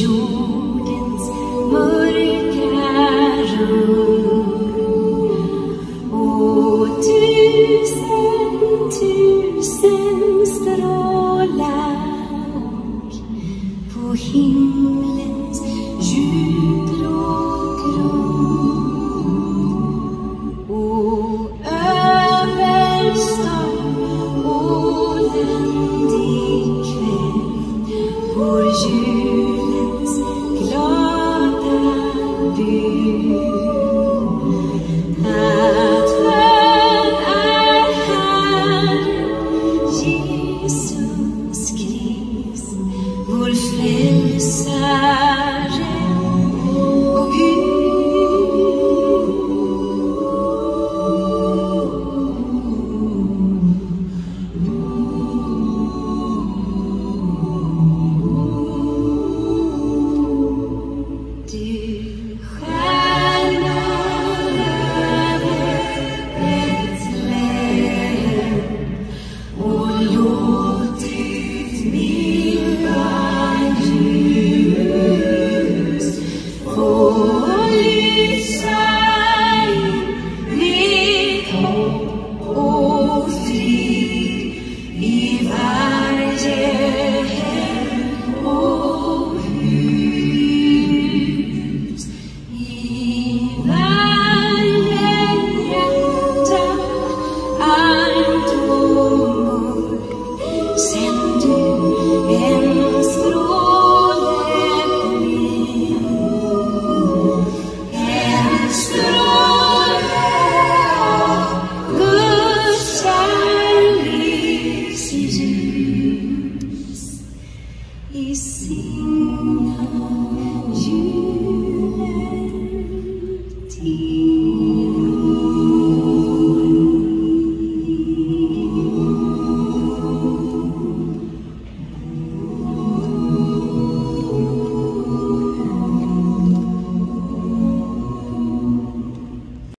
jordens mörka rum. Och tusen, tusen strålar på himlens djupblå grund. Och över stad inside.